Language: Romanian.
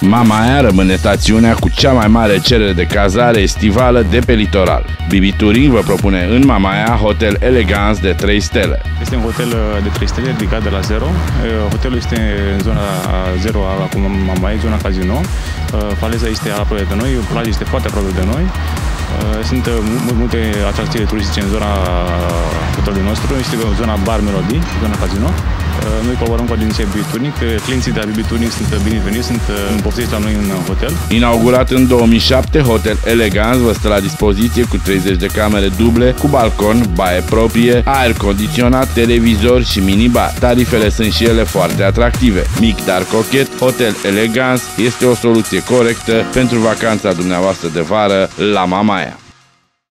Mama Aia rămâne stațiunea cu cea mai mare cerere de cazare estivală de pe litoral. Bibi Touring vă propune în Mama Aia hotel elegans de 3 stele. Este un hotel uh, de 3 stele ridicat de la zero. Uh, hotelul este în zona 0 acum Mama Aia, zona casino. Uh, faleza este aproape de noi, plaja este foarte aproape de noi. Sunt multe atractive turistice în zona hotelului nostru. Este zona Bar Melody, zona casino. Noi colaborăm cu agenția Bibiturnic. Clienții de la Bibiturnic sunt bineveniți, sunt poftiți la noi în hotel. Inaugurat în 2007, Hotel Elegance vă stă la dispoziție cu 30 de camere duble, cu balcon, baie proprie, aer condiționat, televizor și minibar. Tarifele sunt și ele foarte atractive. Mic, dar cochet, Hotel Elegance este o soluție corectă pentru vacanța dumneavoastră de vară la Mamaia.